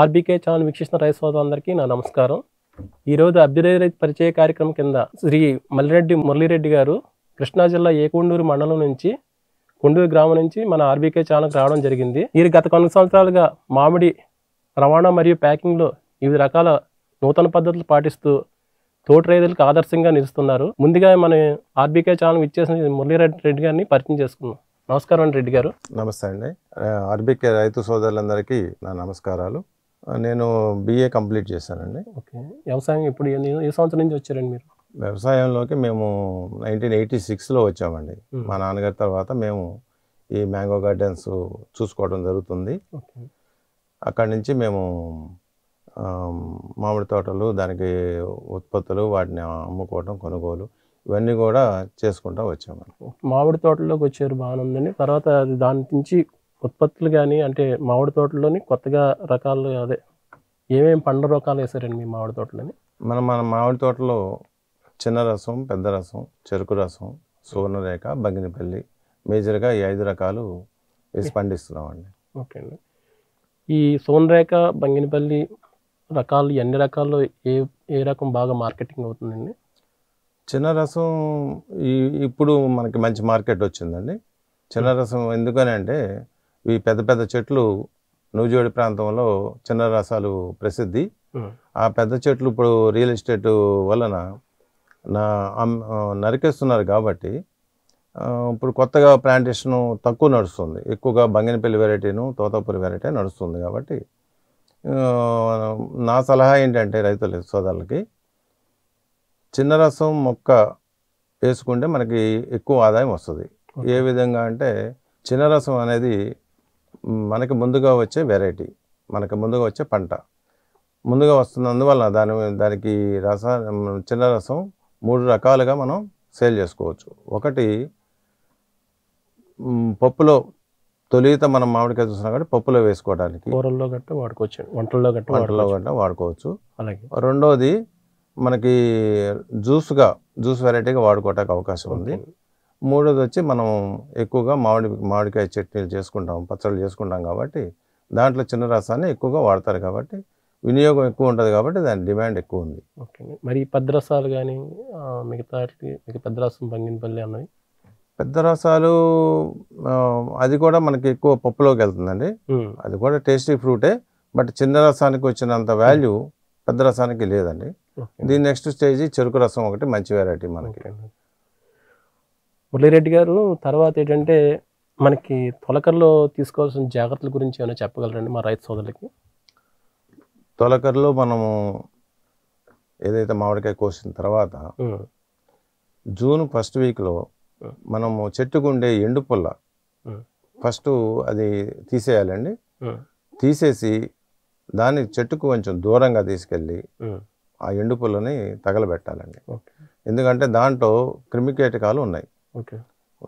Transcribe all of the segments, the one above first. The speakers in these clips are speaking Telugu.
ఆర్బీకే ఛానల్ వీక్షిస్తున్న రైతు సోదరులందరికీ నా నమస్కారం. ఈరోజు అభ్యుదయ రైతు పరిచయ కార్యక్రమం కింద శ్రీ మల్లిరెడ్డి మురళిరెడ్డి గారు కృష్ణా జిల్లా ఏకొండూరు మండలం నుంచి కొండూరు గ్రామం నుంచి మన ఆర్బీకే ఛానల్కి రావడం జరిగింది. వీరు గత కొన్ని సంవత్సరాలుగా మామిడి రవాణా మరియు ప్యాకింగ్లో వివిధ రకాల నూతన పద్ధతులు పాటిస్తూ తోటి రైతులకు ఆదర్శంగా నిలుస్తున్నారు. ముందుగా మన ఆర్బీకే ఛానల్ ఇచ్చేసిన మురళీరెడ్డి రెడ్డి గారిని పరిచయం చేసుకుందాం. నమస్కారం అండి రెడ్డి గారు. నమస్తే అండి. ఆర్బికే రైతు సోదరులందరికీ నా నమస్కారాలు. నేను బిఏ కంప్లీట్ చేశానండి. ఓకే. వ్యవసాయం ఇప్పుడు ఏ- ఏ సంవత్సరం నుంచి వచ్చారండి మీరు? వ్యవసాయంలోకి మేము నైన్టీన్ ఎయిటీ సిక్స్లో వచ్చామండి. మా నాన్నగారి తర్వాత మేము ఈ మ్యాంగో గార్డెన్స్ చూసుకోవడం జరుగుతుంది. అక్కడి నుంచి మేము మామిడి తోటలు దానికి ఉత్పత్తులు వాటిని అమ్ముకోవడం కొనుగోలు ఇవన్నీ కూడా చేసుకుంటూ వచ్చామండి. మామిడి తోటలోకి వచ్చారు బాగానే ఉందండి. తర్వాత దాని నుంచి ఉత్పత్తులు కానీ అంటే మామిడి తోటలోని కొత్తగా రకాలు అదే ఏమేమి పండ్ల రకాలు వేసారండి మీ మామిడి తోటలోని? మనం మన మామిడి తోటలో చిన్న రసం పెద్ద రసం చెరుకు రసం సువర్ణరేఖ బంగినపల్లి మేజర్గా ఈ ఐదు రకాలు వేసి పండిస్తున్నామండి. ఓకే అండి. ఈ సోనరేఖ బంగినపల్లి రకాలు ఎన్ని రకాలు ఏ ఏ రకం బాగా మార్కెటింగ్ అవుతుందండి? చిన్న రసం ఈ ఇప్పుడు మనకి మంచి మార్కెట్ వచ్చిందండి. చిన్న రసం ఎందుకని అంటే ఈ పెద్ద పెద్ద చెట్లు నూజివేడి ప్రాంతంలో చిన్న రసాలు ప్రసిద్ధి. ఆ. పెద్ద చెట్లు ఇప్పుడు రియల్ ఎస్టేట్ వలన నా నరికేస్తున్నారు కాబట్టి ఇప్పుడు కొత్తగా ప్లాంటేషన్ తక్కువ నడుస్తుంది. ఎక్కువగా బంగినపల్లి వెరైటీను తోతాపూరి వెరైటీ నడుస్తుంది కాబట్టి నా సలహా ఏంటంటే రైతుల సోదరులకి చిన్న రసం మొక్క వేసుకుంటే మనకి ఎక్కువ ఆదాయం వస్తుంది. ఏ విధంగా అంటే చిన్న రసం అనేది మనకి ముందుగా వచ్చే వెరైటీ మనకి ముందుగా వచ్చే పంట. ముందుగా వస్తుంది అందువల్ల దాని దానికి రస చిన్న రసం మూడు రకాలుగా మనం సేల్ చేసుకోవచ్చు. ఒకటి పప్పులో తొలిత మనం మామిడికాయ చూస్తున్నాం కాబట్టి పప్పులో వేసుకోవడానికి. కూరల్లో గట్ట వాడుకోవచ్చు వంటల్లో గట్ట వంటలో వాడుకోవచ్చు. గట్రా వాడుకోవచ్చు. అలాగే. రెండోది మనకి జ్యూస్గా జ్యూస్ వెరైటీగా వాడుకోవడానికి అవకాశం ఉంది. మూడోది వచ్చి మనం ఎక్కువగా మామిడి మామిడికాయ చట్నీలు చేసుకుంటాం పచ్చళ్ళు చేసుకుంటాం కాబట్టి దాంట్లో చిన్న రసాన్ని ఎక్కువగా వాడతారు కాబట్టి వినియోగం ఎక్కువ ఉంటుంది కాబట్టి దాని డిమాండ్ ఎక్కువ ఉంది. ఓకే. మరి పెద్ద రసాలు కానీ మిగతా పెద్ద రసం బంగినపల్లి అన్నవి? పెద్ద రసాలు అది కూడా మనకి ఎక్కువ పప్పులోకి వెళ్తుందండి. అది కూడా టేస్టీ ఫ్రూటే బట్ చిన్న రసానికి వచ్చినంత వాల్యూ పెద్ద రసానికి లేదండి. దీని నెక్స్ట్ స్టేజ్ చెరుకు రసం ఒకటి మంచి వెరైటీ మనకి. మురళిరెడ్డి గారు తర్వాత ఏంటంటే మనకి తొలకల్లో తీసుకోవాల్సిన జాగ్రత్తల గురించి ఏమైనా చెప్పగలరండి మా రైతు సోదరులకి? తొలకరిలో మనము ఏదైతే మామిడికాయ కోసిన తర్వాత జూన్ ఫస్ట్ వీక్లో. మనము చెట్టుకుండే ఎండు పుల్ల. ఫస్ట్ అది తీసేయాలండి. తీసేసి దాన్ని చెట్టుకు కొంచెం దూరంగా తీసుకెళ్ళి ఆ ఎండు పుల్లని తగలబెట్టాలండి. ఎందుకంటే దాంట్లో క్రిమికీటకాలు ఉన్నాయి. ఓకే.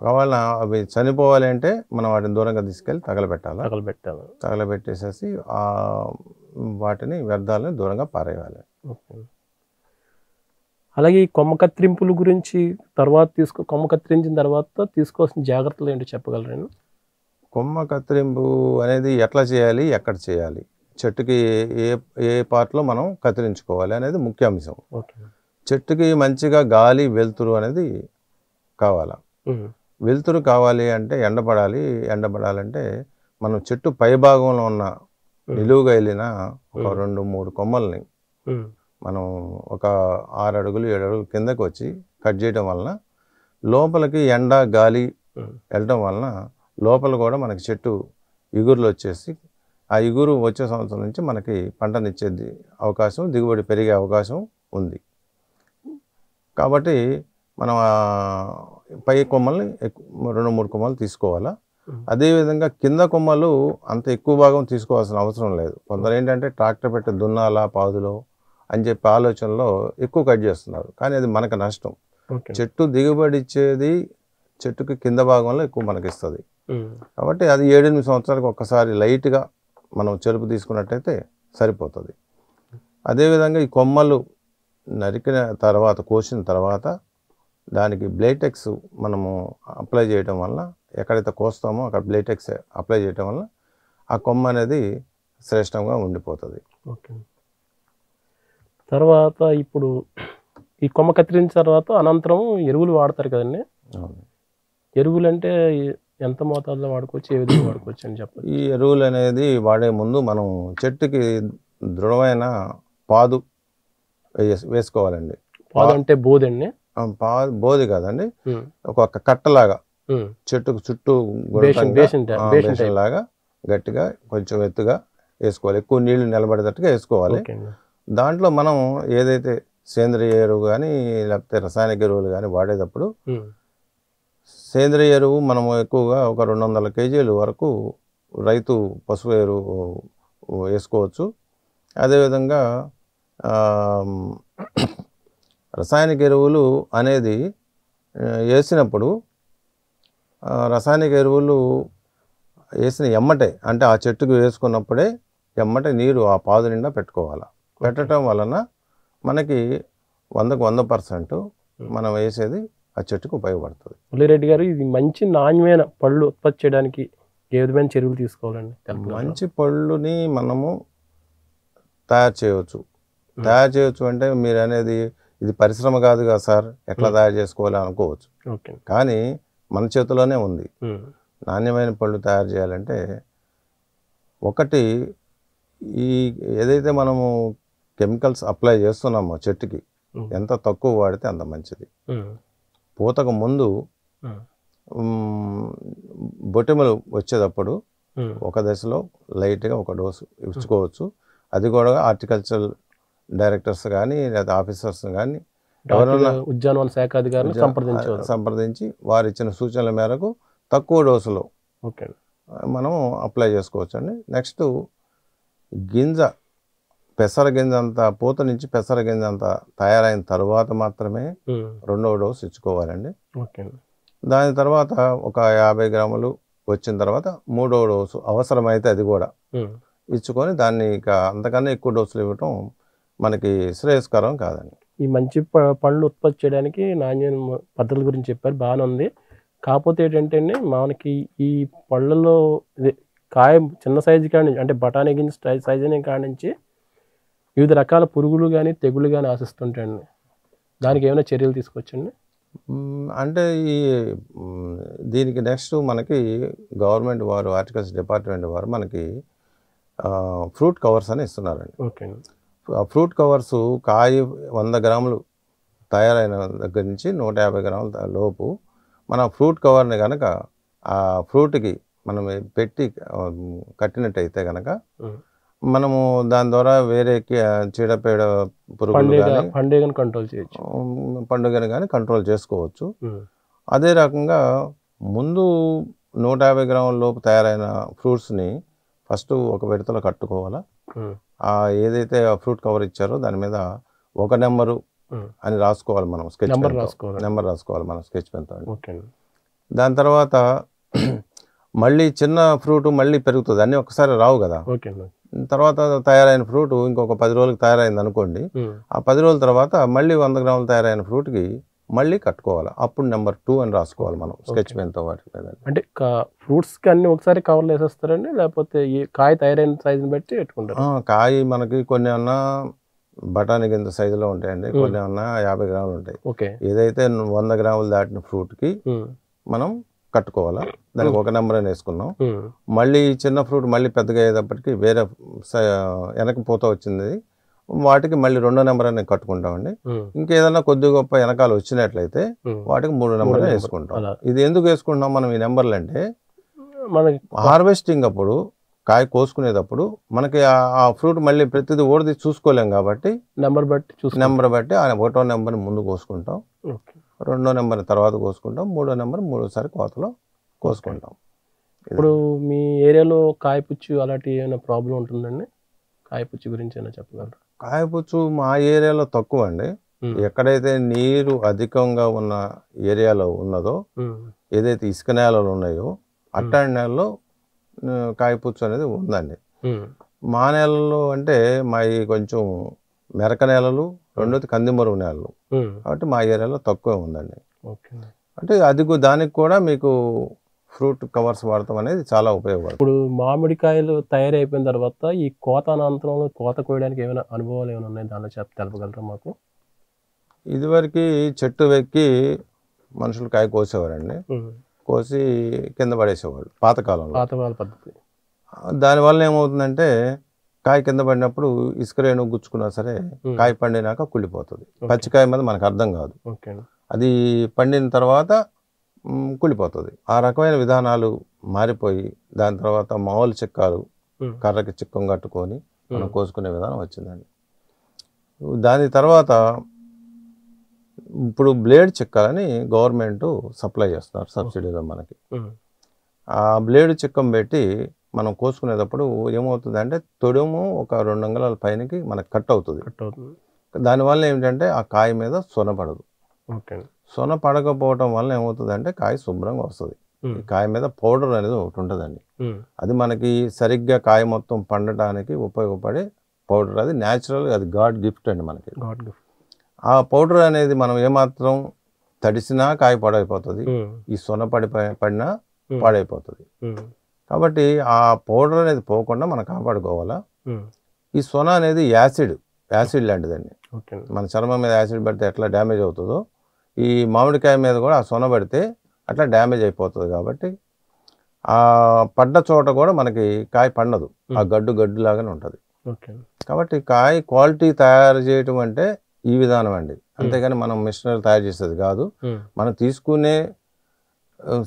కావాలన్నా అవి చనిపోవాలి అంటే మనం వాటిని దూరంగా తీసుకెళ్ళి తగలబెట్టాలి? తగలబెట్టాను తగలబెట్టేసేసి ఆ వాటిని వ్యర్థాలని దూరంగా పారేయాలి. ఓకే. అలాగే ఈ కొమ్మ కత్తిరింపుల గురించి తర్వాత తీసుకో కొమ్మ కత్తిరించిన తర్వాత తీసుకోవాల్సిన జాగ్రత్తలు ఏంటో చెప్పగలరండి కొమ్మ కత్తిరింపు అనేది ఎట్లా చేయాలి ఎక్కడ చేయాలి? చెట్టుకి ఏ ఏ పార్ట్లో మనం కత్తిరించుకోవాలి అనేది ముఖ్య అంశం. ఓకే. చెట్టుకి మంచిగా గాలి వెలుతురు అనేది కావాలా? వెలుతురు కావాలి అంటే ఎండపడాలి ఎండపడాలంటే మనం చెట్టు పై భాగంలో ఉన్న నిలువుగా వెళ్ళిన ఒక. రెండు మూడు కొమ్మల్ని మనం ఒక ఆరు అడుగులు ఏడు అడుగులు కిందకి వచ్చి కట్ చేయడం వలన లోపలికి ఎండ గాలి ఉమ్, వెళ్ళడం వలన లోపల కూడా మనకి చెట్టు ఇగురులు వచ్చేసి ఆ ఇగురు వచ్చే సంవత్సరం నుంచి మనకి పంటనిచ్చేది అవకాశం దిగుబడి పెరిగే అవకాశం ఉంది. కాబట్టి మనం పై కొమ్మల్ని రెండు మూడు కొమ్మలు తీసుకోవాలా. అదేవిధంగా కింద కొమ్మలు అంత ఎక్కువ భాగం తీసుకోవాల్సిన అవసరం లేదు. కొందరు ఏంటంటే ట్రాక్టర్ పెట్టి దున్నాలా పాదులో అని చెప్పి ఆలోచనలో ఎక్కువ కట్ చేస్తున్నారు. కానీ అది మనకు నష్టం. చెట్టు దిగుబడి ఇచ్చేది చెట్టుకి కింద భాగంలో ఎక్కువ మనకి ఇస్తుంది కాబట్టి అది ఏడెనిమిది సంవత్సరాలకు ఒక్కసారి లైట్గా మనం చెరుపు తీసుకున్నట్టయితే సరిపోతుంది. అదేవిధంగా ఈ కొమ్మలు నరికిన తర్వాత కోసిన తర్వాత దానికి బ్లేటెక్స్ మనము అప్లై చేయడం వల్ల ఎక్కడైతే కోస్తామో అక్కడ బ్లేటెక్స్ అప్లై చేయడం వల్ల ఆ కొమ్మ అనేది శ్రేష్టంగా ఉండిపోతుంది. ఓకే. తర్వాత ఇప్పుడు ఈ కొమ్మ కత్తిరించిన తర్వాత అనంతరం ఎరువులు వాడతారు కదండి. ఎరువులు అంటే ఎంత మోతాదులో వాడుకోవచ్చు? ఏ విధంగా వాడుకోవచ్చు అని చెప్పండి. ఈ ఎరువులు అనేది వాడే ముందు మనం చెట్టుకి దృఢమైన పాదు వేస్- వేసుకోవాలండి. పాదు అంటే బోదండి బోది కాదండి. ఒక కట్టలాగా. చెట్టుకు చుట్టూ. లాగా గట్టిగా కొంచెం ఎత్తుగా వేసుకోవాలి. ఎక్కువ నీళ్ళు నిలబడేటట్టుగా వేసుకోవాలి. దాంట్లో మనం ఏదైతే సేంద్రియ ఎరువు కానీ లేకపోతే రసాయనిక ఎరువులు కానీ వాడేటప్పుడు సేంద్రియ ఎరువు మనము ఎక్కువగా ఒక రెండు వందల కేజీలు వరకు రైతు పశువు ఎరువు వేసుకోవచ్చు. అదేవిధంగా రసాయనిక ఎరువులు అనేది వేసినప్పుడు రసాయనిక ఎరువులు వేసిన ఎమ్మటే అంటే ఆ చెట్టుకు వేసుకున్నప్పుడే ఎమ్మటే నీరు ఆ పాదు నిండా పెట్టుకోవాలి. పెట్టడం వలన మనకి వందకు వంద పర్సెంట్ మనం వేసేది ఆ చెట్టుకు ఉపయోగపడుతుంది. మురళిరెడ్డి గారు ఇది మంచి నాణ్యమైన పళ్ళు ఉత్పత్తి చేయడానికి ఏ విధమైన చర్యలు తీసుకోవాలండి? మంచి పళ్ళుని మనము తయారు చేయవచ్చు. తయారు చేయవచ్చు అంటే మీరు అనేది ఇది పరిశ్రమ కాదు కదా సార్ ఎట్లా తయారు చేసుకోవాలి అనుకోవచ్చు. కానీ మన చేతిలోనే ఉంది. నాణ్యమైన పళ్ళు తయారు చేయాలంటే ఒకటి ఈ ఏదైతే మనము కెమికల్స్ అప్లై చేస్తున్నామో చెట్టుకి ఎంత తక్కువ వాడితే అంత మంచిది. పూతకు ముందు బొటిమలు వచ్చేటప్పుడు ఒక దశలో లైట్గా ఒక డోసు ఇచ్చుకోవచ్చు. అది కూడా హార్టికల్చర్ డైరెక్టర్స్ కానీ లేదా ఆఫీసర్స్ కానీ ఎవరైనా ఉద్యానవన శాఖ అధికారులు సంప్రదించవచ్చు. సంప్రదించి వారు ఇచ్చిన సూచనల మేరకు తక్కువ డోసులో ఓకే మనం అప్లై చేసుకోవచ్చు అండి నెక్స్ట్ గింజ పెసర గింజ అంతా పూత నుంచి పెసర గింజ అంతా తయారైన తర్వాత మాత్రమే రెండవ డోసు ఇచ్చుకోవాలండి. ఓకే దాని తర్వాత ఒక యాభై గ్రాములు వచ్చిన తర్వాత మూడవ డోసు అవసరమైతే అది కూడా ఇచ్చుకొని దాన్ని ఇక అంతకన్నా ఎక్కువ డోసులు ఇవ్వటం మనకి శ్రేయస్కరం కాదండి. ఈ మంచి ప- పళ్ళు ఉత్పత్తి చేయడానికి నాణ్యమైన పద్ధతుల గురించి చెప్పారు. బాగానే ఉంది. కాకపోతే ఏంటంటే అండి మనకి ఈ పళ్ళలో కాయ చిన్న సైజు కాడి నుంచి అంటే బఠానీ గింజ సైజ్ అనే కాడి నుంచి వివిధ రకాల పురుగులు కానీ తెగులు కానీ ఆశిస్తుంటాయండి. దానికి ఏమైనా చర్యలు తీసుకొచ్చండి? అంటే ఈ దీనికి నెక్స్ట్ మనకి గవర్నమెంట్ వారు హార్టికల్చర్ డిపార్ట్మెంట్ వారు మనకి ఫ్రూట్ కవర్స్ అని ఇస్తున్నారండి. ఓకే అండి. ఆ ఫ్రూట్ కవర్స్ కాయ వంద గ్రాములు తయారైన దగ్గర నుంచి నూట యాభై గ్రాముల లోపు మన ఫ్రూట్ కవర్ని కనుక ఆ ఫ్రూట్కి మనం పెట్టి కట్టినట్టయితే కనుక. మనము దాని ద్వారా వేరే చీడపీడ పురుగులు పండుగను కంట్రోల్ చేయొచ్చు. పండుగని కానీ కంట్రోల్ చేసుకోవచ్చు. అదే రకంగా ముందు నూట యాభై గ్రాముల లోపు తయారైన ఫ్రూట్స్ని ఫస్ట్ ఒక విడతలో కట్టుకోవాలా? ఏదైతే ఫ్రూట్ కవర్ ఇచ్చారో దాని మీద ఒక నెంబరు ఉమ్. అని రాసుకోవాలి మనం స్కెచ్ నెంబర్. రాసుకోవాలి. నెంబర్ రాసుకోవాలి మనం స్కెచ్ పెన్తో దాని తర్వాత మళ్ళీ చిన్న ఫ్రూట్ మళ్ళీ పెరుగుతుంది. అన్నీ ఒకసారి రావు కదా. తర్వాత తయారైన ఫ్రూట్ ఇంకొక పది రోజులకు తయారైంది అనుకోండి ఉమ్, ఆ పది రోజుల తర్వాత మళ్ళీ వంద గ్రాములు తయారైన ఫ్రూట్కి మళ్ళీ కట్టుకోవాలి? అప్పుడు నెంబర్ టూ అని రాసుకోవాలి మనం స్కెచ్ పెన్తో వాటి మీద. అంటే ఫ్రూట్స్కి అన్ని ఒకసారి కవర్లు వేసేస్తారండి? లేకపోతే ఈ కాయ తయారైన సైజుని బట్టి పెట్టుకుంటారు? కాయ మనకి కొన్ని అన్నా బఠానీ గింజ సైజులో ఉంటాయండి. కొన్ని అన్నా యాభై గ్రాములు ఉంటాయి. ఓకే. ఏదైతే వంద గ్రాములు దాటిన ఫ్రూట్కి మనం కట్టుకోవాలా? దానికి ఒక నెంబర్ అని వేసుకున్నాం. మళ్ళీ చిన్న ఫ్రూట్ మళ్ళీ పెద్దగా అయ్యేటప్పటికి వేరే వెనక పూత వచ్చింది. వాటికి మళ్ళీ రెండో నెంబర్ అని కట్టుకుంటామండి. ఉమ్, ఇంకేదన్నా కొద్ది గొప్ప వెనకాల వచ్చినట్లయితే. వాటికి మూడు నెంబర్. వేసుకుంటాం. ఇది ఎందుకు వేసుకుంటాం మనం ఈ నెంబర్లు అంటే మనకి హార్వెస్టింగ్ అప్పుడు కాయ కోసుకునేటప్పుడు మనకి ఆ- ఫ్రూట్ మళ్ళీ ప్రతిదీ ఓడిది చూసుకోలేం కాబట్టి నెంబర్ బట్టి నెంబర్ బట్టి ఆ ఒకటో నెంబర్ ముందు కోసుకుంటాం. రెండో నెంబర్ తర్వాత కోసుకుంటాం. మూడో నెంబర్ మూడోసారి కోతలో కోసుకుంటాం. ఇప్పుడు మీ ఏరియాలో కాయపుచ్చు అలాంటి ఏమైనా ప్రాబ్లం ఉంటుందండి? కాయపుచ్చు గురించి ఏమైనా చెప్పగలరా? కాయపుచ్చు మా ఏరియాలో తక్కువ అండి. ఎక్కడైతే నీరు అధికంగా ఉన్న ఏరియాలో ఉన్నదో ఏదైతే ఇసుక నేలలు ఉన్నాయో అట్టాడి నేలలో కాయపుచ్చు అనేది ఉందండి. మా నేలల్లో అంటే మా కొంచెం మెరక నేలలు రెండోది కందిమరుగు నేలలు. కాబట్టి మా ఏరియాలో తక్కువ ఉందండి. అంటే అది దానికి కూడా మీకు ఫ్రూట్ కవర్స్ వాడటం అనేది చాలా ఉపయోగపడుతుంది. ఇప్పుడు మామిడికాయలు తయారైపోయిన తర్వాత ఈ కోత అనంతరంలో కోత కోయడానికి ఏమైనా అనుభవాలు ఏమైనా ఉన్నాయి? దానిలో చెప్ తెలపగలరా మాకు? ఇదివరకు చెట్టు వెక్కి మనుషులు కాయ కోసేవారండి. కోసి కింద పడేసేవాళ్ళు పాతకాలంలో. పాతకాల పద్ధతి. దానివల్ల ఏమవుతుందంటే కాయ కింద పడినప్పుడు ఇసుక రేణు గుచ్చుకున్నా సరే. కాయ పండినాక కుళ్ళిపోతుంది. పచ్చికాయ మీద మనకు అర్థం కాదు. అది పండిన తర్వాత కుళ్ళిపోతుంది ఆ రకమైన విధానాలు మారిపోయి దాని తర్వాత మామూలు చిక్కాలు. కర్రకి చిక్కం కట్టుకొని మనం. కోసుకునే విధానం వచ్చిందండి. దాని తర్వాత ఇప్పుడు బ్లేడ్ చిక్కాలని గవర్నమెంట్ సప్లై చేస్తున్నారు సబ్సిడీలో మనకి. ఆ బ్లేడ్ చిక్కం పెట్టి మనం కోసుకునేటప్పుడు ఏమవుతుందంటే తొడుము ఒక రెండు అంగుళాల పైనకి మనకి కట్ అవుతుంది. కట్ అవుతుంది. దానివల్ల ఏమిటంటే ఆ కాయ మీద సొన పడదు. ఓకే సొన పడకపోవటం వల్ల ఏమవుతుందంటే కాయ శుభ్రంగా వస్తుంది. కాయ మీద పౌడర్ అనేది ఒకటి ఉంటుందండి. అది మనకి సరిగ్గా కాయ మొత్తం పండటానికి ఉపయోగపడే పౌడర్. అది న్యాచురల్ అది గాడ్ గిఫ్ట్ అండి మనకి. God gift. ఆ పౌడర్ అనేది మనం ఏమాత్రం తడిసినా కాయ పాడైపోతుంది. ఈ సొన పడి పడినా. పాడైపోతుంది. కాబట్టి ఆ పౌడర్ అనేది పోకుండా మనం కాపాడుకోవాలా. ఈ సొన అనేది యాసిడ్ యాసిడ్ లాంటిదండి. మన చర్మం మీద యాసిడ్ పడితే ఎట్లా డ్యామేజ్ అవుతుందో ఈ మామిడికాయ మీద కూడా ఆ సొన పడితే అట్లా డ్యామేజ్ అయిపోతుంది కాబట్టి ఆ పడ్డ చోట కూడా మనకి కాయ పండదు. ఆ గడ్డు గడ్డు లాగానే ఉంటుంది. కాబట్టి కాయ క్వాలిటీ తయారు చేయటం అంటే ఈ విధానం అండి. అంతేగాని మనం మిషనరీ తయారు చేసేది కాదు. మనం తీసుకునే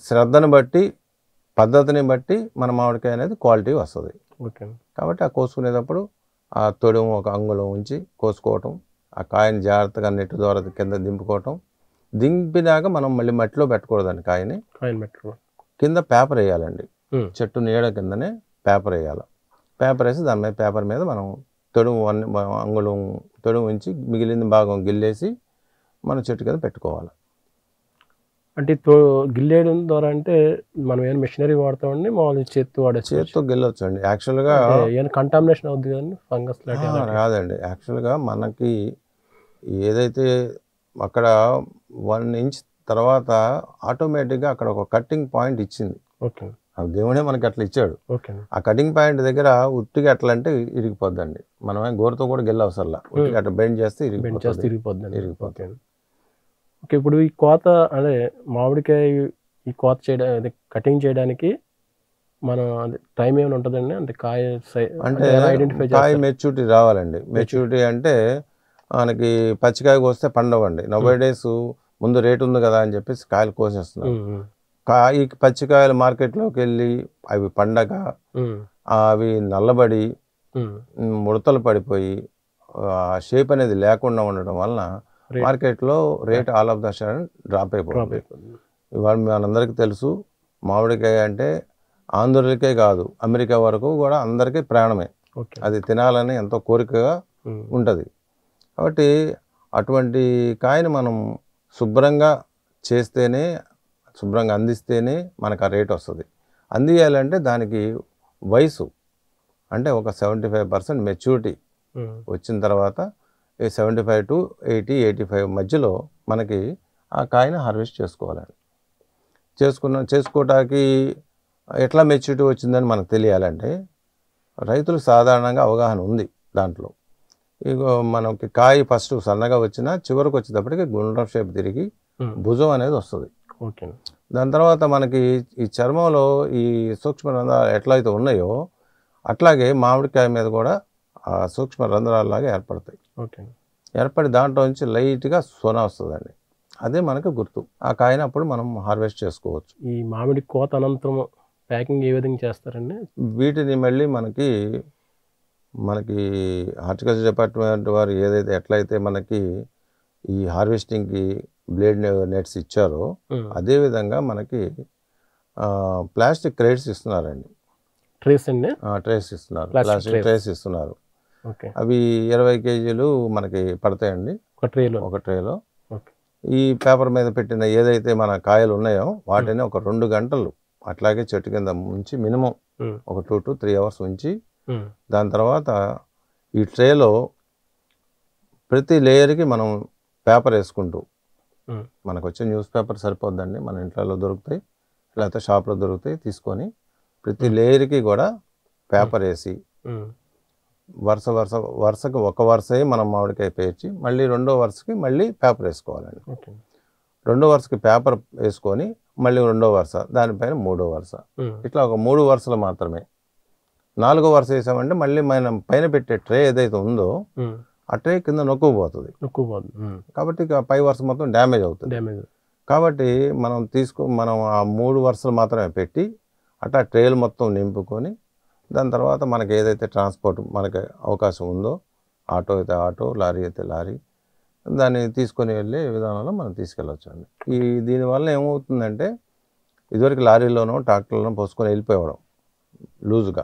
శ్రద్ధను బట్టి పద్ధతిని బట్టి మన మామిడికాయ అనేది క్వాలిటీ వస్తుంది. కాబట్టి ఆ కోసుకునేటప్పుడు ఆ తొడుము ఒక అంగుళం ఉంచి కోసుకోవటం ఆ కాయని జాగ్రత్తగా నెట్టు ద్వారా కింద దింపుకోవటం దింపినాక మనం మళ్ళీ మట్టిలో పెట్టకూడదండి కాయని. కాయిన్ పెట్టరు కింద పేపర్ వేయాలండి. చెట్టు నీడ కిందనే పేపర్ వేయాలి. పేపర్ వేసి దాని మీద పేపర్ మీద మనం తొడుము అన్ని అంగుళం తొడుము ఉంచి మిగిలిన భాగం గిల్లేసి మనం చెట్టు కింద పెట్టుకోవాలి. అంటే తో గిల్లేయడం ద్వారా అంటే మనం ఏమైనా మిషనరీ వాడతామండి? మామూలు చేత్తో వాడచ్చు చేత్తో గిల్లొచ్చు అండి యాక్చువల్గా ఏమైనా కంటామినేషన్ అవుద్ది కదండి? ఫంగస్ లాంటి కాదండి యాక్చువల్గా మనకి ఏదైతే అక్కడ వన్ ఇంచ్ తర్వాత ఆటోమేటిక్గా అక్కడ ఒక కట్టింగ్ పాయింట్ ఇచ్చింది. ఓకే. దేవుడే మనకి అట్లా ఇచ్చాడు. ఆ కటింగ్ పాయింట్ దగ్గర ఉట్టిగా అట్లా అంటే ఇరిగిపోద్దండి. మనమే గోరుతో కూడా గెల్ల అవసరంలా ఉట్టిగా అట్లా బెండ్ చేస్తే ఇరిగిపోతుంది. ఇరిగిపోతుంది. ఓకే. ఇప్పుడు ఈ కోత అదే మామిడికాయ ఈ కోత చేయడం అదే కటింగ్ చేయడానికి మనం అదే టైం ఏమైనా ఉంటుందండి? అంటే కాయ సై అంటే ఐడెంటిఫై కాయ మెచ్యూరిటీ రావాలండి. మెచ్యూరిటీ అంటే మనకి పచ్చికాయ కోస్తే పండవండి. నలభై డేస్ ముందు రేట్ ఉంది కదా అని చెప్పేసి కాయలు కోసేస్తున్నారు. ఉమ్, కాయ ఈ పచ్చికాయలు మార్కెట్లోకి వెళ్ళి అవి పండగ అవి నల్లబడి ముడతలు పడిపోయి ఆ షేప్ అనేది లేకుండా ఉండడం వలన మార్కెట్లో rate all of the sudden drop అయిపోతుంది. ఇవాళ మనందరికీ తెలుసు మామిడికాయ అంటే ఆంధ్రులకే కాదు అమెరికా వరకు కూడా అందరికీ ప్రాణమే. అది తినాలని ఎంతో కోరికగా ఉంటుంది. కాబట్టి అటువంటి కాయని మనం శుభ్రంగా చేస్తేనే శుభ్రంగా అందిస్తేనే మనకు ఆ రేట్ వస్తుంది. అందియాలంటే దానికి వయసు అంటే ఒక సెవెంటీ ఫైవ్ పర్సెంట్ మెచ్యూరిటీ వచ్చిన తర్వాత ఈ seventy five to eighty eighty five మధ్యలో మనకి ఆ కాయని హార్వెస్ట్ చేసుకోవాలండి. చేసుకున్న చేసుకోవటానికి ఎట్లా మెచ్యూరిటీ వచ్చిందని మనకు తెలియాలంటే రైతులకు సాధారణంగా అవగాహన ఉంది దాంట్లో. మనకి కాయ ఫస్ట్ సన్నగా వచ్చినా చివరికి వచ్చేటప్పటికి గుండ్రం షేప్ తిరిగి ఉమ్, భుజం అనేది వస్తుంది. ఓకే దాని తర్వాత మనకి ఈ చర్మంలో ఈ సూక్ష్మ రంధ్రాలు ఎట్లయితే ఉన్నాయో అట్లాగే మామిడికాయ మీద కూడా ఆ సూక్ష్మ రంధ్రాలలాగా ఏర్పడతాయి. ఓకే ఏర్పడి దాంట్లో నుంచి లైట్గా సోన వస్తుందండి. అదే మనకు గుర్తు. ఆ కాయని అప్పుడు మనం హార్వెస్ట్ చేసుకోవచ్చు. ఈ మామిడి కోత అనంతరం ప్యాకింగ్ ఏ విధంగా చేస్తారండి? వీటిని మళ్ళీ మనకి మనకి హార్టికల్చర్ డిపార్ట్మెంట్ వారు ఏదైతే ఎట్లయితే మనకి ఈ హార్వెస్టింగ్కి బ్లేడ్ నెట్స్ ఇచ్చారో అదేవిధంగా మనకి ప్లాస్టిక్ క్రేట్స్ ఇస్తున్నారండి. ట్రేస్ అండి? ట్రేస్ ఇస్తున్నారు. ప్లాస్టిక్. ట్రేస్. ఇస్తున్నారు. అవి ఇరవై కేజీలు మనకి పడతాయండి. ఒక ట్రేలో? ఒక ట్రేలో. ఈ పేపర్ మీద పెట్టిన ఏదైతే మన కాయలు ఉన్నాయో వాటిని ఒక రెండు గంటలు అట్లాగే చెట్టు కింద ఉంచి మినిమం ఒక టూ టు త్రీ అవర్స్ ఉంచి దాని తర్వాత ఈ ట్రేలో ప్రతి లేయర్కి మనం పేపర్ వేసుకుంటూ ఉమ్, మనకు వచ్చే న్యూస్ పేపర్ సరిపోద్దండి మన ఇంట్లో దొరుకుతాయి లేకపోతే షాప్లో దొరుకుతాయి తీసుకొని ప్రతి లేయర్కి కూడా పేపర్ వేసి వరుస వరుస వరుసకి ఒక వరుసే మనం మామిడికాయ పేర్చి మళ్ళీ రెండో వరుసకి మళ్ళీ పేపర్ వేసుకోవాలండి. రెండో వరుసకి పేపర్ వేసుకొని మళ్ళీ రెండో వరుస దానిపైన మూడో వరుస. ఇట్లా ఒక మూడు వరుసలు మాత్రమే. నాలుగో వరుస వేసామంటే మళ్ళీ మనం పైన పెట్టే ట్రే ఏదైతే ఉందో ఆ ట్రే కింద నొక్కుపోతుంది నొక్కుపోతుంది కాబట్టి పై వరుస మొత్తం డ్యామేజ్ అవుతుంది. డ్యామేజ్ కాబట్టి మనం తీసుకో మనం ఆ మూడు వరుసలు మాత్రమే పెట్టి అట్లా ట్రేలు మొత్తం నింపుకొని దాని తర్వాత మనకి ఏదైతే ట్రాన్స్పోర్ట్ మనకి అవకాశం ఉందో ఆటో అయితే ఆటో లారీ అయితే లారీ దాన్ని తీసుకొని వెళ్ళే విధానంలో మనం తీసుకెళ్ళొచ్చు అండి ఈ దీనివల్ల ఏమవుతుందంటే ఇదివరకు లారీలోనో ట్రాక్టర్లోనో పోసుకొని వెళ్ళిపోవడం లూజ్గా.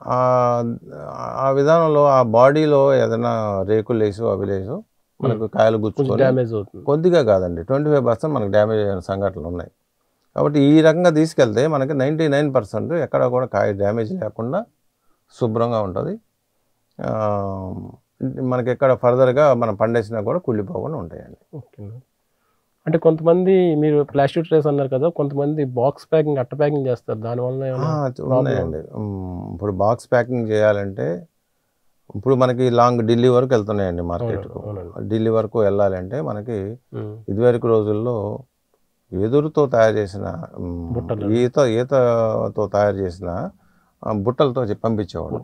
ఆ విధానంలో ఆ బాడీలో ఏదైనా రేకులు లేసో అవి లేసో మనకు కాయలు గుచ్చుకొని డ్యామేజ్ అవుతుంది. కొద్దిగా కాదండి ట్వంటీ ఫైవ్ పర్సెంట్ మనకు డ్యామేజ్ అయిన సంఘటనలు ఉన్నాయి. కాబట్టి ఈ రకంగా తీసుకెళ్తే మనకి నైంటీ నైన్ పర్సెంట్ ఎక్కడ కూడా కాయ డ్యామేజ్ లేకుండా శుభ్రంగా ఉంటుంది. మనకి ఎక్కడ ఫర్దర్గా మనం పండేసినా కూడా కుళ్ళిపోకుండా ఉంటాయండి. ఓకే అంటే కొంతమంది మీరు ప్లాస్టిక్ ట్రేస్ అన్నారు కదా కొంతమంది బాక్స్ ప్యాకింగ్ అట్ట ప్యాకింగ్ చేస్తారు. దానివల్ల ఉన్నాయండి. ఇప్పుడు బాక్స్ ప్యాకింగ్ చేయాలంటే ఇప్పుడు మనకి లాంగ్ ఢిల్లీ వరకు వెళ్తున్నాయండి మార్కెట్కు. ఢిల్లీ వరకు వెళ్ళాలంటే మనకి ఇదివరకు రోజుల్లో వెదురుతో తయారు చేసిన. ఈత ఈతతో తయారు చేసిన బుట్టలతో పంపించేవాడు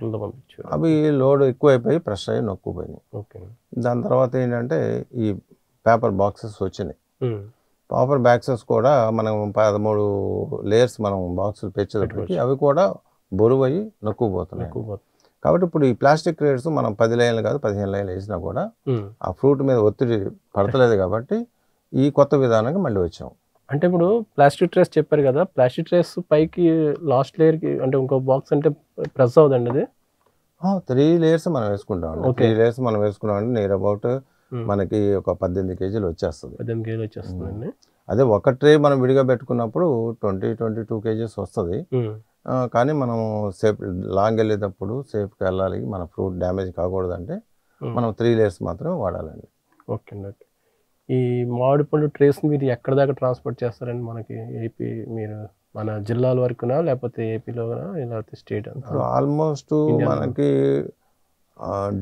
అవి లోడ్ ఎక్కువైపోయి ప్రెష్ అయ్యి నొక్కుపోయినాయి. ఓకే. దాని తర్వాత ఏంటంటే ఈ పేపర్ బాక్సెస్ వచ్చినాయి. పేపర్ బాక్సెస్ కూడా మనం పదమూడు లేయర్స్ మనం బాక్సులు పెంచేటప్పటికి. అవి కూడా బరువు అయ్యి నొక్కుపోతున్నాయి. కాబట్టి ఇప్పుడు ఈ ప్లాస్టిక్ రేట్స్ మనం పది లైన్లు కాదు పదిహేను లైన్లు వేసినా కూడా ఉమ్, ఆ ఫ్రూట్ మీద ఒత్తిడి పడతలేదు కాబట్టి ఈ కొత్త విధానానికి మళ్ళీ వచ్చాం అంటే ఇప్పుడు ప్లాస్టిక్ ట్రేస్ చెప్పారు కదా ప్లాస్టిక్ ట్రేస్ పైకి లాస్ట్ లేయర్కి అంటే ఇంకో బాక్స్ అంటే ప్రెస్ అవుదండి అది త్రీ లేయర్స్ మనం వేసుకుంటాం త్రీ. లేయర్స్ మనం వేసుకున్నాం అంటే నియర్ అబౌట్ మనకి ఒక పద్దెనిమిది కేజీలు వచ్చేస్తుంది. పద్దెనిమిది కేజీలు వచ్చేస్తుందండి. అదే ఒక ట్రే మనం విడిగా పెట్టుకున్నప్పుడు ట్వంటీ ట్వంటీ టూ కేజీస్ వస్తుంది. కానీ మనం సేఫ్ లాంగ్ వెళ్ళేటప్పుడు సేఫ్గా వెళ్ళాలి మన ఫ్రూట్ డ్యామేజ్ కాకూడదంటే. మనం త్రీ లేయర్స్ మాత్రమే వాడాలండి. ఓకే అండి ఓకే. ఈ మామిడి పళ్ళు ట్రేస్ మీరు ఎక్కడ దాకా ట్రాన్స్పోర్ట్ చేస్తారండి మనకి? ఏపీ మీరు మన జిల్లాల వరకునా లేకపోతే ఏపీలో లేకపోతే స్టేట్ ఆల్మోస్ట్ మనకి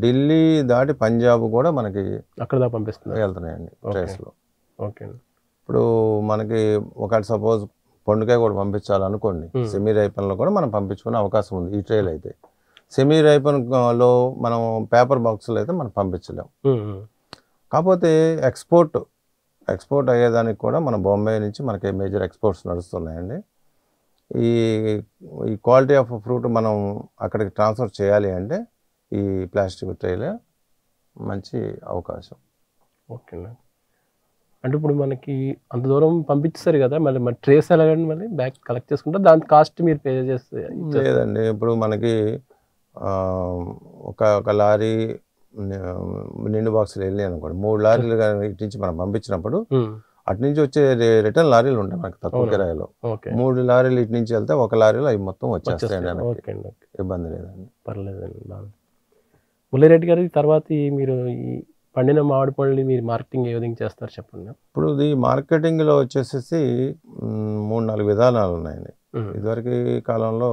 ఢిల్లీ దాటి పంజాబ్ కూడా మనకి అక్కడ పంపిస్తున్నారు. వెళ్తున్నాయండి. ట్రేస్లో ఓకే ఇప్పుడు మనకి ఒక సపోజ్ పండుకాయ కూడా పంపించాలనుకోండి. సెమీ రైపన్లో కూడా మనం పంపించుకునే అవకాశం ఉంది ఈ ట్రేలు అయితే. సెమీ రైపన్లో మనం పేపర్ బాక్సులు అయితే మనం పంపించలేం. కాకపోతే ఎక్స్పోర్ట్ ఎక్స్పోర్ట్ అయ్యేదానికి కూడా మన బాంబే నుంచి మనకి మేజర్ ఎక్స్పోర్ట్స్ నడుస్తున్నాయండి. ఈ ఈ క్వాలిటీ ఆఫ్ ఫ్రూట్ మనం అక్కడికి ట్రాన్స్ఫర్ చేయాలి అంటే ఈ ప్లాస్టిక్ ట్రేలే మంచి అవకాశం. ఓకే అండి అంటే ఇప్పుడు మనకి అంత దూరం పంపించారు కదా మళ్ళీ మరి ట్రేస్ ఎలాగండి మళ్ళీ? బ్యాగ్ కలెక్ట్ చేసుకుంటే దాని కాస్ట్ మీరు పే చేస్తే. లేదండి ఇప్పుడు మనకి ఒక ఒక లారీ నిండు బాక్సులు వెళ్ళి అనుకోండి మూడు లారీలు కానీ ఇటు నుంచి మనం పంపించినప్పుడు ఉమ్, అటు నుంచి వచ్చే రిటర్న్ లారీలు ఉంటాయి మనకి తక్కువ. కిరాయిలో. మూడు లారీలు ఇటు నుంచి వెళ్తే ఒక లారీలో అవి మొత్తం వచ్చేస్తాయండి ఇబ్బంది లేదండి. పర్లేదండి ముల్లిరెడ్డి గారి తర్వాత మీరు ఈ పండిన మామిడి పళ్ళని మీరు మార్కెటింగ్ ఏ విధంగా చేస్తారు చెప్పండి? ఇప్పుడు ఇది మార్కెటింగ్లో వచ్చేసేసి మూడు నాలుగు విధానాలు ఉన్నాయండి. ఇదివరకు కాలంలో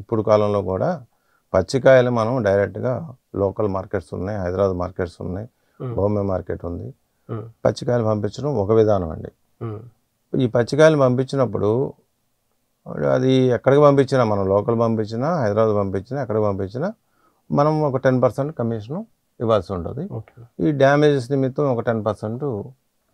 ఇప్పుడు కాలంలో కూడా పచ్చికాయలు మనం డైరెక్ట్గా లోకల్ మార్కెట్స్ ఉన్నాయి హైదరాబాద్ మార్కెట్స్ ఉన్నాయి బాంబే మార్కెట్ ఉంది. పచ్చికాయలు పంపించడం ఒక విధానం అండి. ఈ పచ్చికాయలు పంపించినప్పుడు అది ఎక్కడికి పంపించినా మనం లోకల్ పంపించినా హైదరాబాద్ పంపించినా ఎక్కడికి పంపించినా మనం ఒక టెన్ పర్సెంట్ కమిషన్ ఇవ్వాల్సి ఉంటుంది. ఈ డ్యామేజెస్ నిమిత్తం ఒక టెన్ పర్సెంట్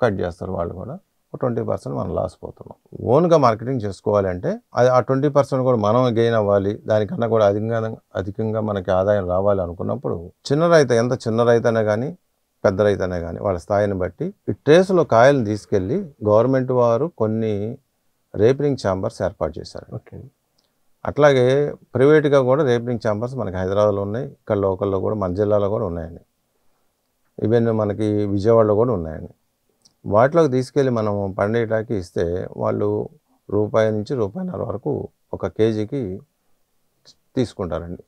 కట్ చేస్తారు వాళ్ళు కూడా. ఒక ట్వంటీ పర్సెంట్ మనం లాస్ పోతున్నాం. ఓన్గా మార్కెటింగ్ చేసుకోవాలి అంటే అది ఆ ట్వంటీ పర్సెంట్ కూడా మనం గెయిన్ అవ్వాలి. దానికన్నా కూడా అధికంగా అధికంగా మనకి ఆదాయం రావాలి అనుకున్నప్పుడు చిన్న రైతు ఎంత చిన్న రైతు అయినా కానీ పెద్ద రైతు అయినా కానీ వాళ్ళ స్థాయిని బట్టి ఈ ట్రేస్లో కాయలను తీసుకెళ్ళి గవర్నమెంట్ వారు కొన్ని రేపరింగ్ ఛాంబర్స్ ఏర్పాటు చేశారు. ఓకే అట్లాగే ప్రైవేట్గా కూడా రేపరింగ్ ఛాంబర్స్ మనకి హైదరాబాద్లో ఉన్నాయి. ఇక్కడ లోకల్లో కూడా మన జిల్లాలో కూడా ఉన్నాయండి. ఈవెన్ మనకి విజయవాడలో కూడా ఉన్నాయండి. వాటిలోకి తీసుకెళ్ళి మనం పండేటాకి ఇస్తే వాళ్ళు రూపాయి నుంచి రూపాయిన్నర వరకు ఒక కేజీకి తీసుకుంటారండి.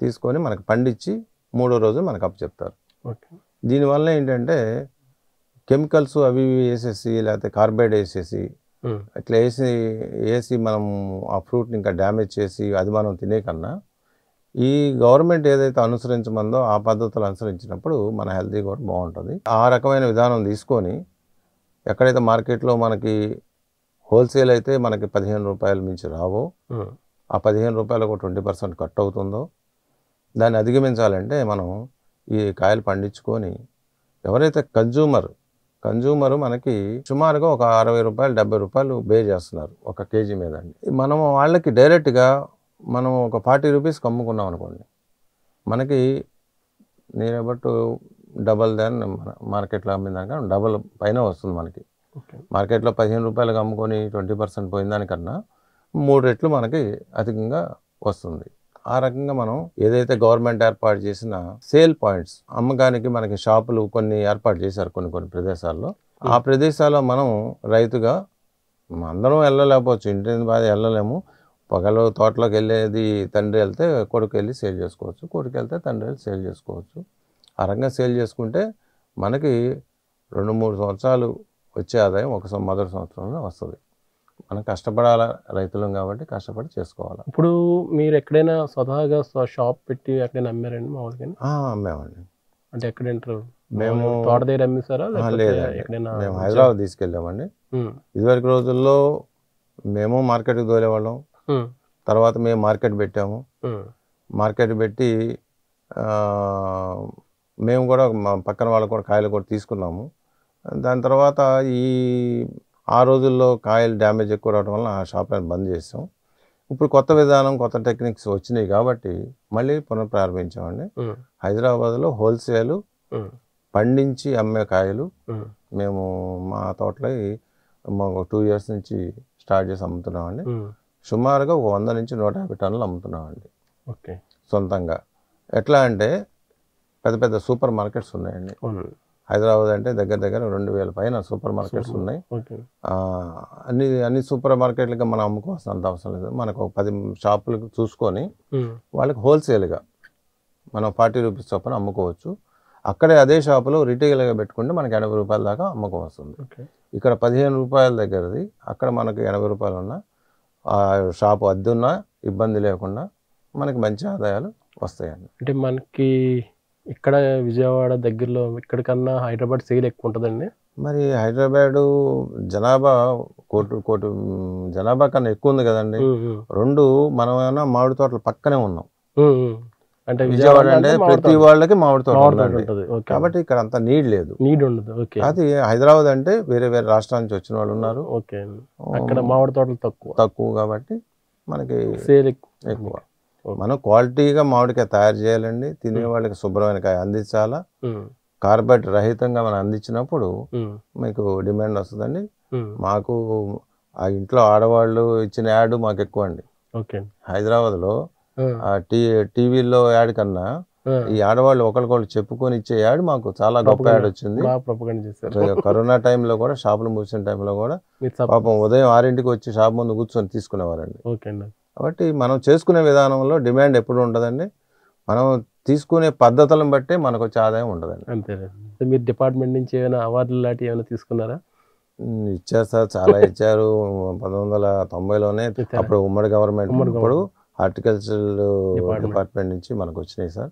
తీసుకొని మనకి పండించి మూడో రోజు మనకు అప్పు చెప్తారు. ఓకే. దీనివల్ల ఏంటంటే కెమికల్స్ అవి ఇవి వేసేసి లేకపోతే కార్బైడ్ వేసేసి అట్లా వేసి వేసి మనం ఆ ఫ్రూట్ని ఇంకా డ్యామేజ్ చేసి అది మనం తినే కన్నా ఈ గవర్నమెంట్ ఏదైతే అనుసరించమందో ఆ పద్ధతులు అనుసరించినప్పుడు మన హెల్తీ కూడా బాగుంటుంది. ఆ రకమైన విధానం తీసుకొని ఎక్కడైతే మార్కెట్లో మనకి హోల్సేల్ అయితే మనకి పదిహేను రూపాయల మించి రావో ఆ పదిహేను రూపాయలకు ట్వంటీ పర్సెంట్ కట్ అవుతుందో దాన్ని అధిగమించాలంటే మనం ఈ కాయలు పండించుకొని ఎవరైతే కన్జ్యూమర్ కన్జ్యూమర్ మనకి సుమారుగా ఒక అరవై రూపాయలు డెబ్బై రూపాయలు బే చేస్తున్నారు ఒక కేజీ మీద అండి. మనం వాళ్ళకి డైరెక్ట్గా మనం ఒక ఫార్టీ రూపీస్కి అమ్ముకున్నాం అనుకోండి మనకి నేను బట్ డబల్ దాన్ని మార్కెట్లో అమ్మిన దానికన్నా డబల్ పైన వస్తుంది మనకి. మార్కెట్లో పదిహేను రూపాయలకు అమ్ముకొని ట్వంటీ పర్సెంట్ పోయిన దానికన్నా మూడు రెట్లు మనకి అధికంగా వస్తుంది. ఆ రకంగా మనం ఏదైతే గవర్నమెంట్ ఏర్పాటు చేసిన సేల్ పాయింట్స్ అమ్మకానికి మనకి షాపులు కొన్ని ఏర్పాటు చేశారు కొన్ని కొన్ని ప్రదేశాల్లో. ఆ ప్రదేశాల్లో మనం రైతుగా అందరం వెళ్ళలేకపోవచ్చు. ఇంటి బాధ వెళ్ళలేము. పగలు తోటలోకి వెళ్ళేది తండ్రి వెళ్తే కొడుకు వెళ్ళి సేల్ చేసుకోవచ్చు. కొడుకు వెళ్తే తండ్రి వెళ్ళి సేల్ చేసుకోవచ్చు. ఆ రకంగా సేల్ చేసుకుంటే మనకి రెండు మూడు సంవత్సరాలు వచ్చే ఆదాయం ఒక మొదటి సంవత్సరంలో వస్తుంది. మనం కష్టపడాలా రైతులం కాబట్టి కష్టపడి చేసుకోవాలి. ఇప్పుడు మీరు ఎక్కడైనా స్వతహాగా స్వ- షాప్ పెట్టి ఎక్కడైనా అమ్మారండి మామూలుగా అమ్మేమండి. అంటే ఎక్కడ మేము తోట దగ్గర అమ్మేశారా ఎక్కడైనా మేము హైదరాబాద్ తీసుకెళ్ళామండి. ఇదివరకు రోజుల్లో మేము మార్కెట్కి తోలేవాళ్ళం. తర్వాత మేము మార్కెట్ పెట్టాము. మార్కెట్ పెట్టి మేము కూడా పక్కన వాళ్ళు కూడా కాయలు కూడా తీసుకున్నాము. దాని తర్వాత ఈ ఆ రోజుల్లో కాయలు డ్యామేజ్ ఎక్కువ రావడం వల్ల ఆ షాప్ బంద్ చేసాం. ఇప్పుడు కొత్త విధానం కొత్త టెక్నిక్స్ వచ్చినాయి కాబట్టి మళ్ళీ పునఃప్రారంభించామండి. హైదరాబాద్లో హోల్సేల్ పండించి అమ్మే కాయలు మేము మా తోటలో మాకు టూ ఇయర్స్ నుంచి స్టార్ట్ చేసి అమ్ముతున్నామండి. సుమారుగా ఒక వంద నుంచి నూట యాభై టన్నులు అమ్ముతున్నామండి. ఓకే. సొంతంగా. ఎట్లా అంటే పెద్ద పెద్ద సూపర్ మార్కెట్స్ ఉన్నాయండి. హైదరాబాద్ అంటే దగ్గర దగ్గర రెండు వేల పైన సూపర్ మార్కెట్స్ ఉన్నాయి. అన్ని అన్ని సూపర్ మార్కెట్లకి మనం అమ్ముకోవాల్సిన అంత అవసరం లేదు. మనకు ఒక పది షాపులకు చూసుకొని వాళ్ళకి హోల్సేల్గా మనం ఫార్టీ రూపీస్ చొప్పున అమ్ముకోవచ్చు. అక్కడే అదే షాపులో రిటైల్గా పెట్టుకుంటే మనకి ఎనభై రూపాయల దాకా అమ్మకం వస్తుంది ఇక్కడ పదిహేను రూపాయల దగ్గరది అక్కడ మనకి ఎనభై రూపాయలు ఉన్నా ఆ షాపు అద్దె ఉన్నా ఇబ్బంది లేకుండా మనకి మంచి ఆదాయాలు వస్తాయండి. అంటే మనకి ఇక్కడ విజయవాడ దగ్గరలో ఇక్కడికన్నా హైదరాబాద్ సేల్ ఎక్కువ ఉంటుందండి మరి హైదరాబాదు జనాభా కోటి కోటి జనాభా కన్నా ఎక్కువ ఉంది కదండి రెండు మనమైనా మామిడి తోటలు పక్కనే ఉన్నాం. అంటే విజయవాడ అంటే ప్రతి వాళ్ళకి మామిడి తోట కాబట్టి ఇక్కడ అంత నీడ్ లేదు. నీడ్ ఉండదు. ఓకే. అది హైదరాబాద్ అంటే వేరే వేరే రాష్ట్రాల నుంచి వచ్చిన వాళ్ళు ఉన్నారు. ఓకే. అక్కడ మామిడి తోటలు తక్కువ. తక్కువ కాబట్టి మనకి సేల్ ఎక్కువ. ఎక్కువ. మనం క్వాలిటీగా మామిడికాయ తయారు చేయాలండి తినే వాళ్ళకి శుభ్రమైన కాయ అందించాలా? ఉమ్, కార్బైడ్ రహితంగా మనం అందించినప్పుడు మీకు డిమాండ్ వస్తుందండి. మాకు ఆ ఇంట్లో ఆడవాళ్ళు ఇచ్చిన యాడ్ మాకు ఎక్కువ అండి. హైదరాబాద్లో ఆ. టీ టీవీలో యాడ్ కన్నా ఈ ఆడవాళ్ళు ఒకరికొకరు చెప్పుకొని ఇచ్చే యాడ్ మాకు చాలా గొప్ప యాడ్ వచ్చింది. కరోనా టైంలో కూడా షాపులు మూసిన టైంలో కూడా పాపం ఉదయం ఆరింటికి వచ్చి షాప్ ముందు కూర్చొని తీసుకునేవారండి. కాబట్టి మనం చేసుకునే విధానంలో డిమాండ్ ఎప్పుడు ఉంటుందండి మనం తీసుకునే పద్ధతులను బట్టే మనకు వచ్చే ఆదాయం ఉండదండి. అంతేనండి. మీరు డిపార్ట్మెంట్ నుంచి ఏమైనా అవార్డులు లాంటివి ఏమైనా తీసుకున్నారా? ఇచ్చారు సార్. చాలా ఇచ్చారు. పంతొమ్మిది వందల తొంభైలోనే? అప్పుడు ఉమ్మడి గవర్నమెంట్ ఇప్పుడు హార్టికల్చర్. డిపార్ట్మెంట్. నుంచి మనకు వచ్చినాయి సార్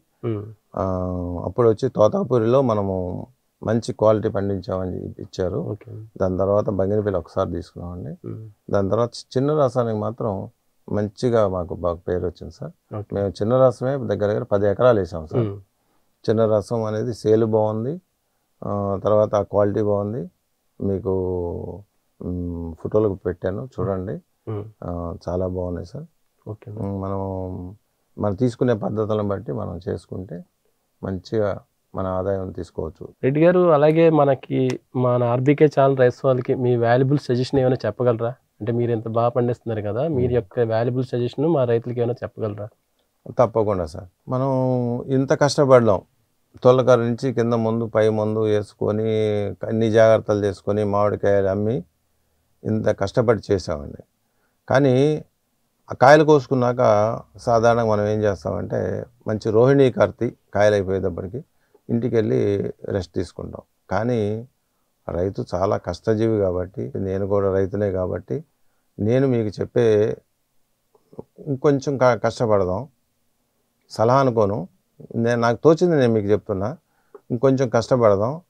అప్పుడు వచ్చి తోతాపూరిలో మనము మంచి క్వాలిటీ పండించామని ఇచ్చారు. దాని తర్వాత బంగినపల్లి ఒకసారి తీసుకున్నామండి. దాని తర్వాత చిన్న రసానికి మాత్రం మంచిగా మాకు బాగా పేరు వచ్చింది సార్ మేము చిన్న రసమే దగ్గర దగ్గర పది ఎకరాలు వేసాం సార్. చిన్న రసం అనేది సేల్ బాగుంది. తర్వాత ఆ క్వాలిటీ బాగుంది. మీకు ఫోటోలకు పెట్టాను. చూడండి. చాలా బాగున్నాయి సార్. మనం మనం తీసుకునే పద్ధతులను బట్టి మనం చేసుకుంటే మంచిగా మన ఆదాయం తీసుకోవచ్చు. రెడ్డి గారు అలాగే మనకి మన ఆర్బీకే ఛానల్ రైస్ వాళ్ళకి మీ వాల్యుబుల్ సజెషన్ ఏమైనా చెప్పగలరా? అంటే మీరు ఎంత బాగా పండిస్తున్నారు కదా మీరు యొక్క వాల్యుబుల్ సజెషన్ మా రైతులకి ఏమైనా చెప్పగలరా? తప్పకుండా సార్. మనం ఇంత కష్టపడ్డాం తొలకర నుంచి కింద ముందు పై ముందు వేసుకొని అన్ని జాగ్రత్తలు చేసుకొని మామిడికాయలు అమ్మి ఇంత కష్టపడి చేసామండి. కానీ ఆ కాయలు కోసుకున్నాక సాధారణంగా మనం ఏం చేస్తామంటే మంచి రోహిణీ కార్తీ కాయలు అయిపోయేటప్పటికి ఇంటికి వెళ్ళి రెస్ట్ తీసుకుంటాం. కానీ రైతు చాలా కష్టజీవి కాబట్టి నేను కూడా రైతునే కాబట్టి నేను మీకు చెప్పే ఇంకొంచెం కష్టపడదాం. సలహా అనుకోను. నేను నాకు తోచింది నేను మీకు చెప్తున్నా. ఇంకొంచెం కష్టపడదాం.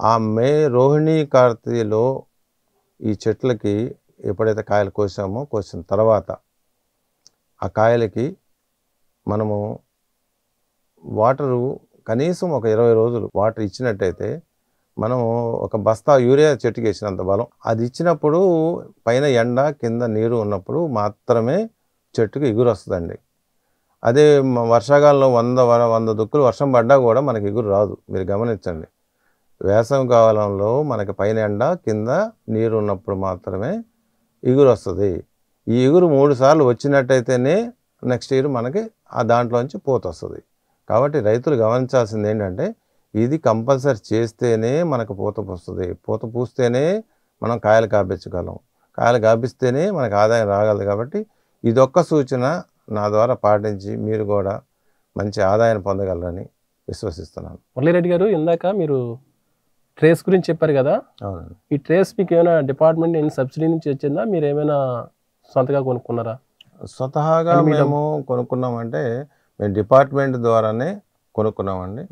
ఆ మే రోహిణి కార్తీలో ఈ చెట్లకి ఎప్పుడైతే కాయలు కోసామో కోసిన తర్వాత ఆ కాయలకి మనము వాటరు కనీసం ఒక ఇరవై రోజులు వాటర్ ఇచ్చినట్టయితే మనం ఒక బస్తా యూరియా చెట్టుకి వేసినంత బలం. అది ఇచ్చినప్పుడు పైన ఎండ కింద నీరు ఉన్నప్పుడు మాత్రమే చెట్టుకు ఎగురు వస్తుందండి. అదే వర్షాకాలంలో వంద వంద దుక్కులు వర్షం పడ్డా కూడా మనకి ఎగురు రాదు. మీరు గమనించండి. వేసవి కాలంలో మనకి పైన ఎండ కింద నీరు ఉన్నప్పుడు మాత్రమే ఎగురు వస్తుంది. ఈ ఎగురు మూడు సార్లు వచ్చినట్టయితేనే నెక్స్ట్ ఇయర్ మనకి ఆ దాంట్లోంచి పూత వస్తుంది. కాబట్టి రైతులు గమనించాల్సింది ఏంటంటే ఇది కంపల్సరీ చేస్తేనే మనకు పూత వస్తుంది పూత పూస్తేనే మనం కాయలు కాపించగలం. కాయలు కాపిస్తేనే మనకు ఆదాయం రాగలదు కాబట్టి ఇదొక్క సూచన నా ద్వారా పాటించి మీరు కూడా మంచి ఆదాయాన్ని పొందగలరని విశ్వసిస్తున్నాను. మురళీరెడ్డి గారు ఇందాక మీరు ట్రేస్ గురించి చెప్పారు కదా? అవునండి. ఈ ట్రేస్ మీకు ఏమైనా డిపార్ట్మెంట్ ఏమైనా సబ్సిడీ నుంచి వచ్చిందా? మీరు ఏమైనా సొంతగా కొనుక్కున్నారా? స్వతహాగా మేము కొనుక్కున్నామంటే మేము డిపార్ట్మెంట్ ద్వారానే కొనుక్కున్నామండి.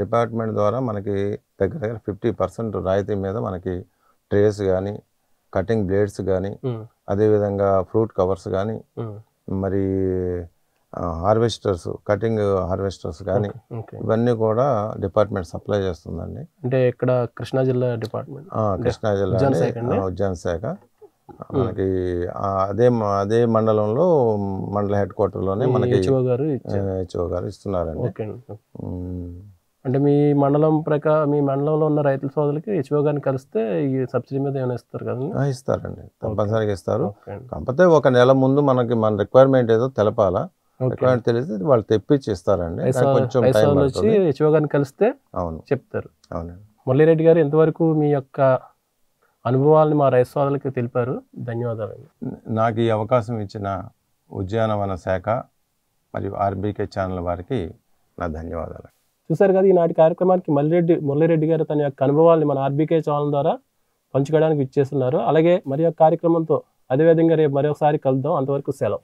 డిపార్ట్మెంట్ ద్వారా మనకి దగ్గర దగ్గర ఫిఫ్టీ పర్సెంట్ రాయితీ మీద మనకి ట్రేస్ కానీ కటింగ్ బ్లేడ్స్ కానీ అదేవిధంగా ఫ్రూట్ కవర్స్ కానీ మరి హార్వెస్టర్స్ కటింగ్ హార్వెస్టర్స్ కానీ ఇవన్నీ కూడా డిపార్ట్మెంట్ సప్లై చేస్తుందండి. అంటే ఇక్కడ కృష్ణా జిల్లా డిపార్ట్మెంట్. కృష్ణా జిల్లా ఉద్యాన శాఖ. మనకి అదే అదే మండలంలో మండల హెడ్ క్వార్టర్లోనే మనకి హెచ్ఓ గారు హెచ్ఓ గారు ఇస్తున్నారండి. అంటే మీ మండలం ప్రకారం మీ మండలంలో ఉన్న రైతుల సోదరులకి హెచ్ఓ గారిని కలిస్తే ఈ సబ్సిడీ మీద ఏమైనా ఇస్తారు కదండి? ఇస్తారండి. తప్పనిసరిగా ఇస్తారు. కాకపోతే ఒక నెల ముందు మనకి మన రిక్వైర్మెంట్ ఏదో తెలపాలా? రిక్వైర్మెంట్ తెలిస్తే వాళ్ళు తెప్పించి ఇస్తారండి కొంచెం టైం వచ్చి హెచ్ఓ గారిని కలిస్తే అవును. చెప్తారు. అవునండి. మురళీరెడ్డి గారు ఎంతవరకు మీ యొక్క అనుభవాలను మా రైతు సోదరులకి తెలిపారు. ధన్యవాదాలండి. నాకు ఈ అవకాశం ఇచ్చిన ఉద్యానవన శాఖ మరియు ఆర్బీకే ఛానల్ వారికి నా ధన్యవాదాలు. చూసారు కదా ఈనాటి కార్యక్రమానికి మల్లిరెడ్డి మురళీరెడ్డి గారు తన యొక్క అనుభవాల్ని మన ఆర్బీకే ఛానల్ ద్వారా పంచుకోవడానికి ఇచ్చేస్తున్నారు అలాగే మరి కార్యక్రమంతో అదేవిధంగా రేపు మరొకసారి కలుద్దాం. అంతవరకు సెలవు.